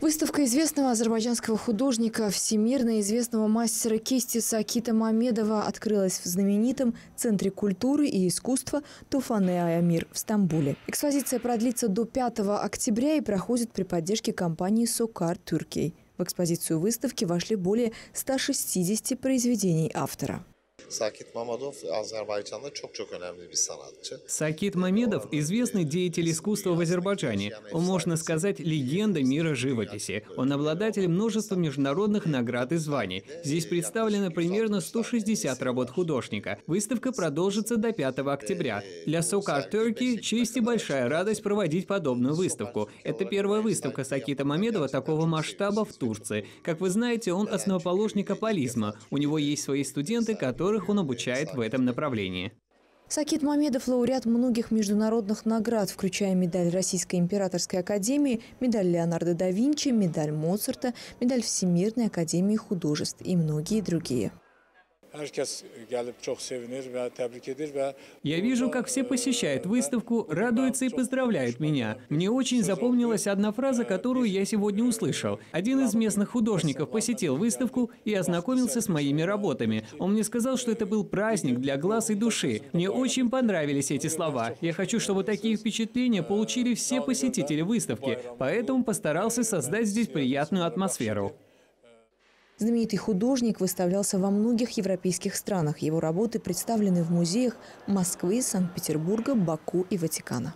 Выставка известного азербайджанского художника, всемирно известного мастера кисти Сакита Мамедова открылась в знаменитом Центре культуры и искусства Туфане Аямир в Стамбуле. Экспозиция продлится до 5 октября и проходит при поддержке компании «Сокар Туркей». В экспозицию выставки вошли более 160 произведений автора. Sakit Mamadov Azerbaycan'da çok çok önemli bir. Сакит Мамедов – известный деятель искусства в Азербайджане. Он, можно сказать, легенда мира живописи. Он обладатель множества международных наград и званий. Здесь представлено примерно 160 работ художника. Выставка продолжится до 5 октября. Для Сокар Turkey честь и большая радость проводить подобную выставку. Это первая выставка Сакита Мамедова такого масштаба в Турции. Как вы знаете, он основоположник аполизма. У него есть свои студенты, которых он обучает в этом направлении. Сакит Мамедов – лауреат многих международных наград, включая медаль Российской императорской академии, медаль Леонардо да Винчи, медаль Моцарта, медаль Всемирной академии художеств и многие другие. Я вижу, как все посещают выставку, радуются и поздравляют меня. Мне очень запомнилась одна фраза, которую я сегодня услышал. Один из местных художников посетил выставку и ознакомился с моими работами. Он мне сказал, что это был праздник для глаз и души. Мне очень понравились эти слова. Я хочу, чтобы такие впечатления получили все посетители выставки, поэтому постарался создать здесь приятную атмосферу. Знаменитый художник выставлялся во многих европейских странах. Его работы представлены в музеях Москвы, Санкт-Петербурга, Баку и Ватикана.